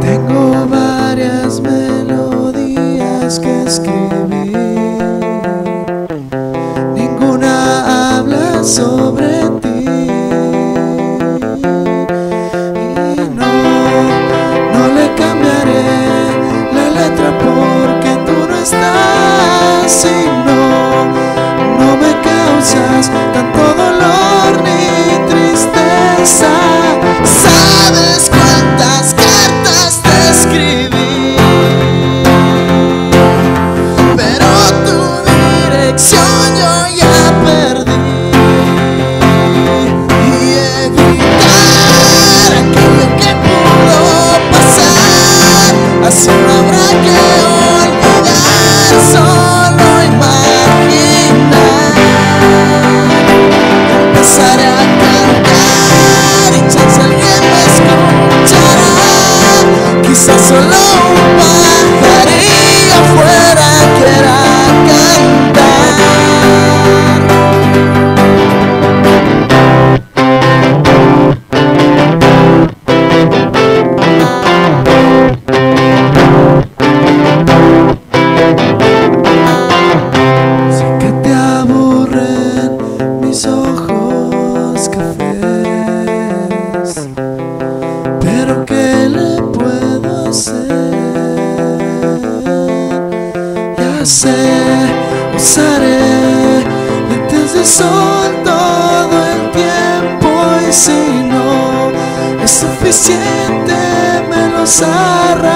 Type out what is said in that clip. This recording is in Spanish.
Tengo varias melodías que escribir, ninguna habla sobre. yo ya perdí. pero ¿qué le puedo hacer? Ya sé, usaré lentes de sol todo el tiempo y si no es suficiente me los arrancaré.